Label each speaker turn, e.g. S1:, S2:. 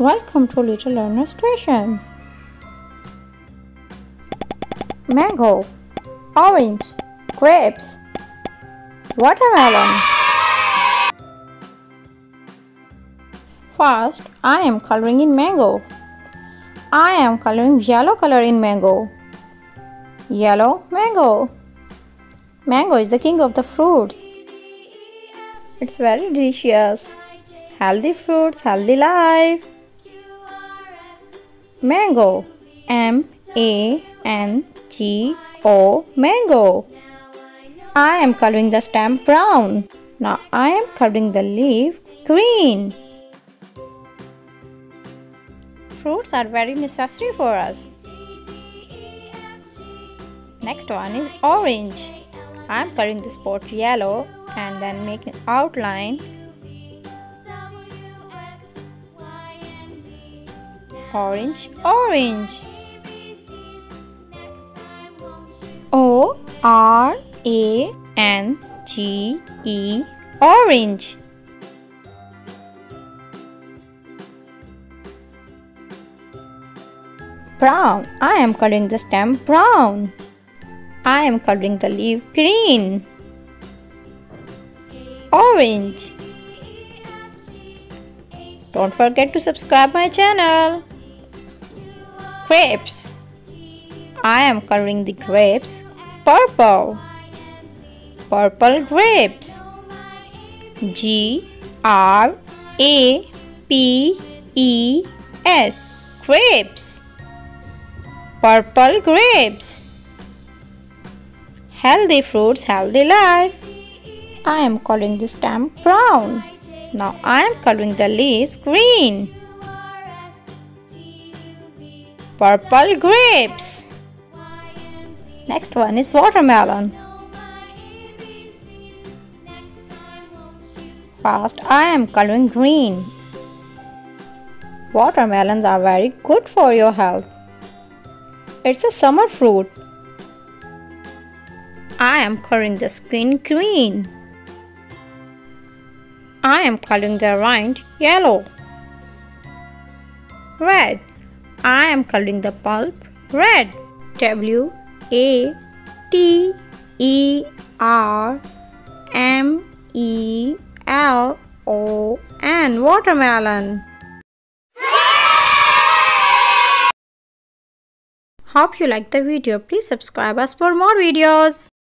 S1: Welcome to Little Learner Station. Mango, orange, grapes, watermelon. First, I am coloring in mango. I am coloring yellow color in mango. Yellow mango. Mango is the king of the fruits. It's very delicious. Healthy fruits, healthy life. Mango. M A N G O. Mango. I am coloring the stem brown. Now I am coloring the leaf green. Fruits are very necessary for us. Next one is orange. I am coloring the spot yellow and then making outline orange orange. O R A N G E orange. Brown. I am coloring the stem brown. I am coloring the leaf green. Orange. Don't forget to subscribe my channel. Grapes. I am coloring the grapes purple. Purple grapes. G R A P E S. Grapes. Purple grapes. Healthy fruits, healthy life. I am coloring the stem brown. Now I am coloring the leaves green. Purple grapes. Next one is watermelon. First I am coloring green. Watermelons are very good for your health. It's a summer fruit. I am coloring the skin green. I am coloring the rind yellow. Red. I am coloring the pulp red. W A T E R M E L O N watermelon. Hope you like the video. Please subscribe us for more videos.